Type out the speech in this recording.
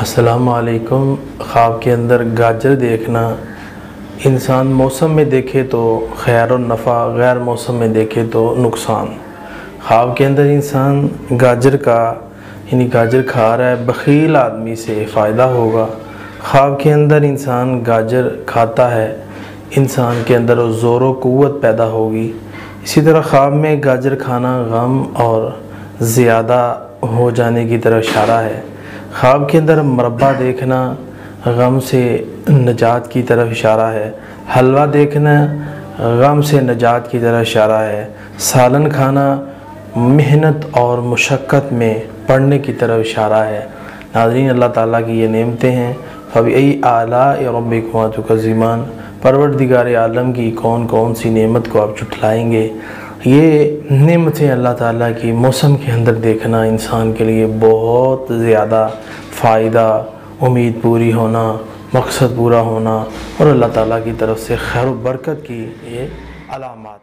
असलकुम ख्वाब के अंदर गाजर देखना। इंसान मौसम में देखे तो खैर नफ़ा, गैर मौसम में देखे तो नुकसान। ख्वाब के अंदर इंसान गाजर का, यानी गाजर खा रहा है, बखील आदमी से फ़ायदा होगा। ख्वाब के अंदर इंसान गाजर खाता है, इंसान के अंदर ज़ोर क़वत पैदा होगी। इसी तरह ख्वाब में गाजर खाना गम और ज़्यादा हो जाने की तरफ़ इशारा है। ख्वाब के अंदर मरबा देखना गम से नजात की तरफ़ इशारा है। हलवा देखना गम से नजात की तरफ़ इशारा है। सालन खाना मेहनत और मशक्क़त में पढ़ने की तरफ़ इशारा है। नाजरीन, अल्लाह ताला की ये नेमतें हैं। अभी आला रबिकमात का ज़ीमान परवरदिगार आलम की कौन कौन सी नेमत को आप जुटलाएँगे ये नेमतें अल्लाह ताला की मौसम के अंदर देखना इंसान के लिए बहुत ज़्यादा फ़ायदा, उम्मीद पूरी होना, मकसद पूरा होना और अल्लाह ताला की तरफ़ से खैर बरकत की ये अलामत